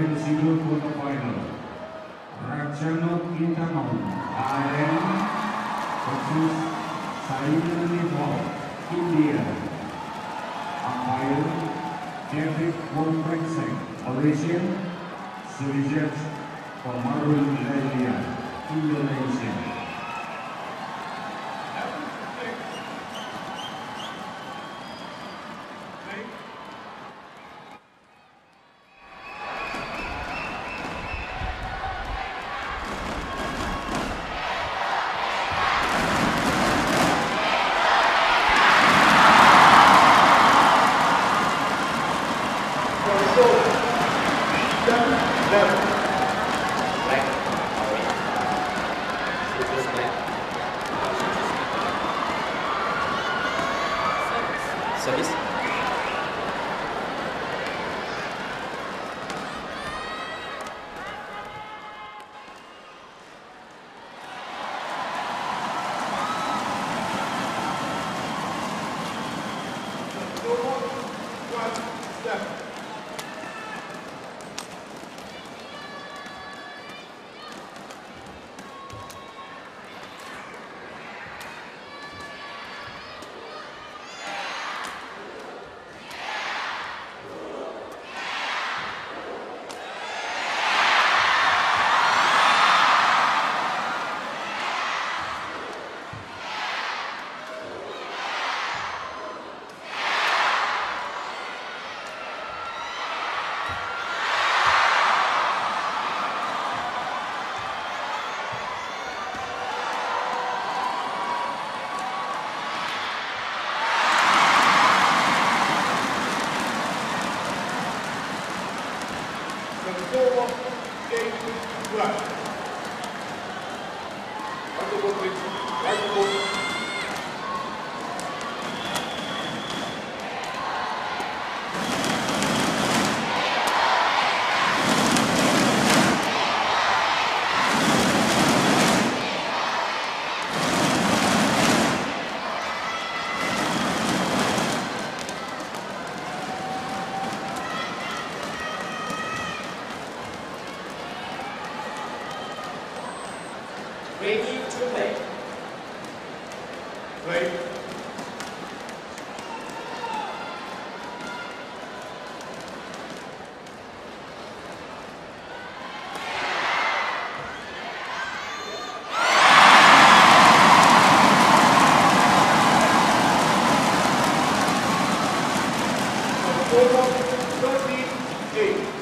women's single quarterfinal. Racano Quintanon, RM versus Saina Nipol, India. Umpire David Wolfreksek, Malaysia. Surijat Komarul Lelia, Indonesia. over 38.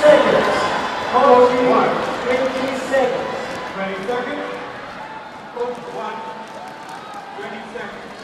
seconds. Hold seconds. 20 seconds. Hold seconds.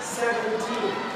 século XVII.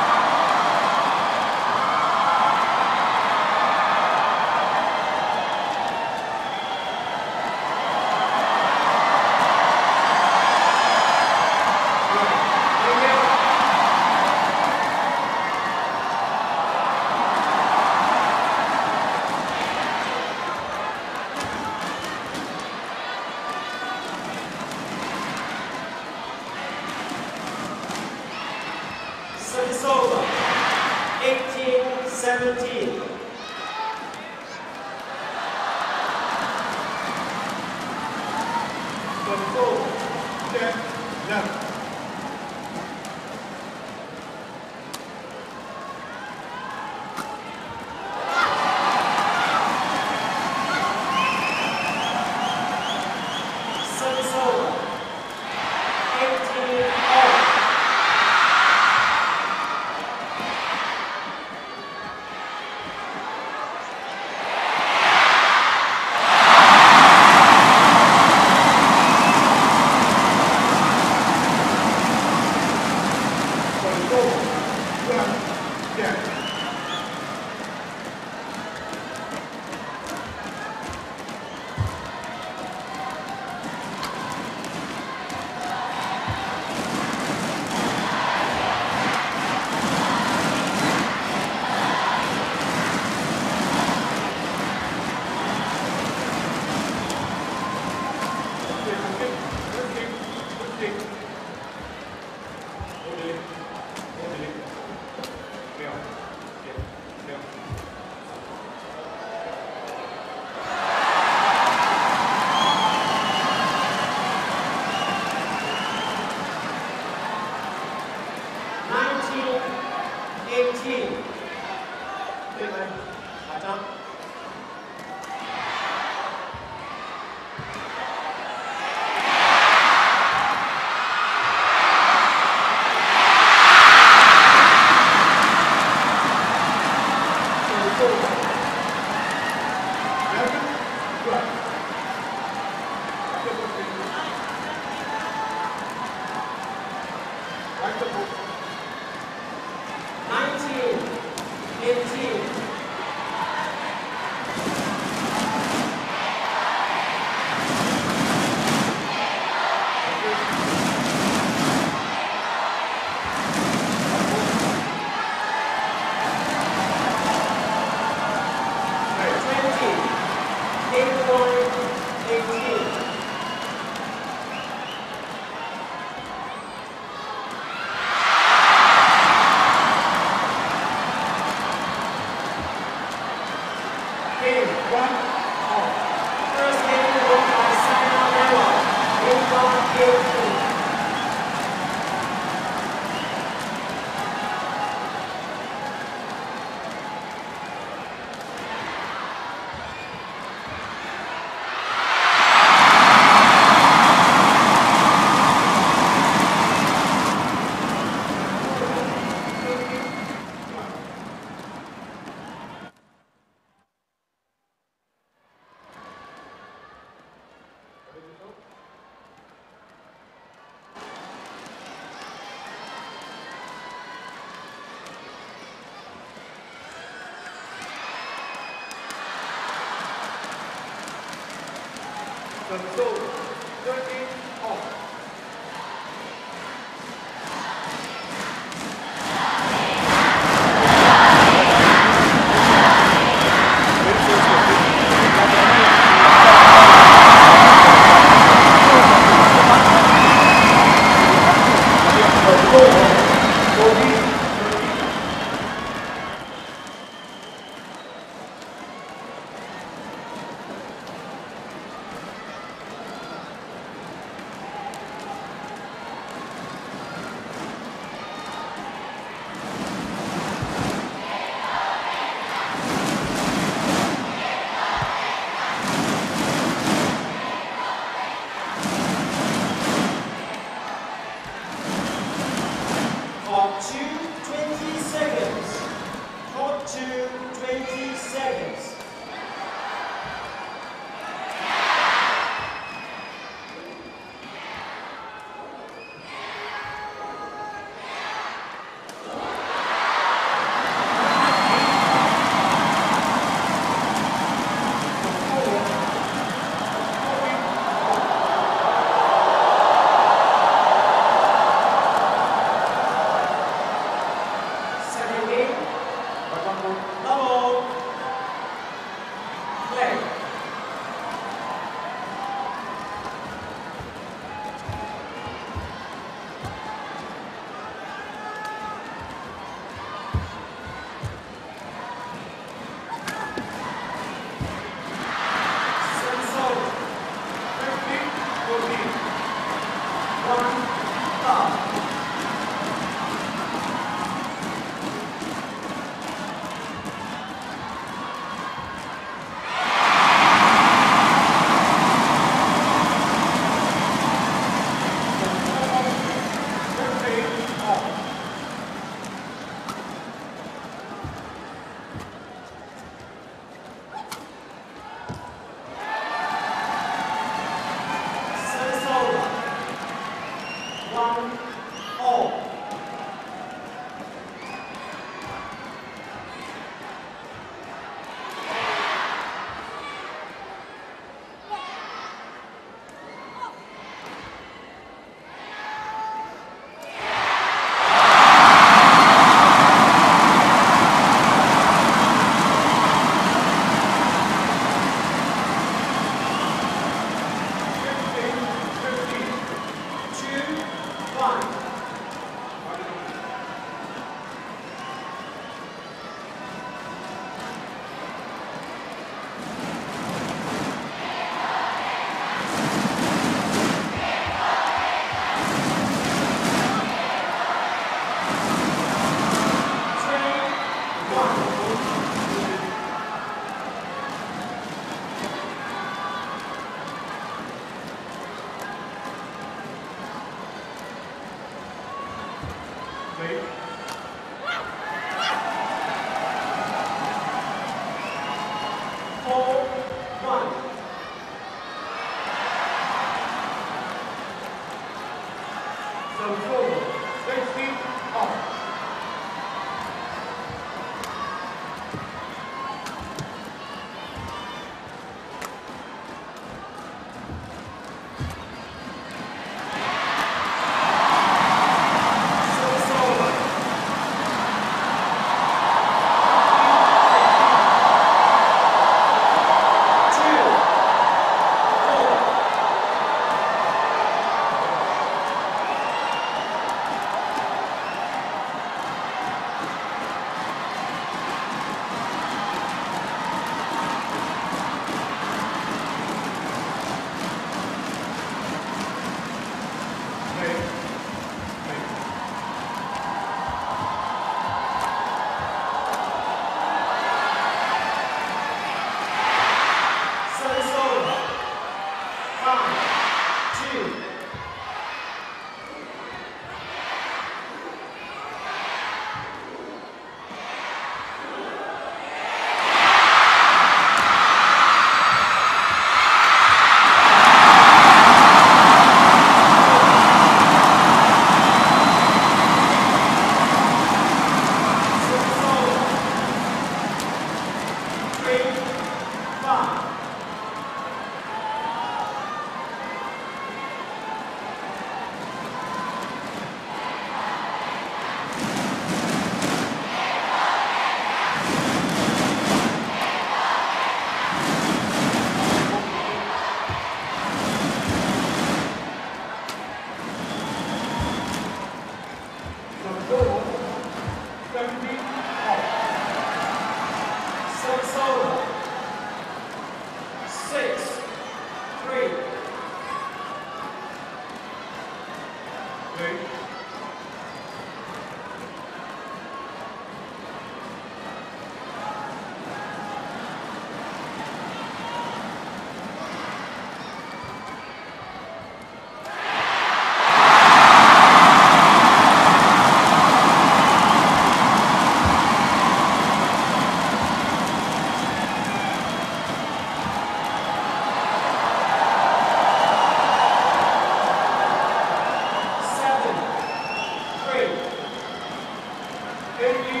Thank you.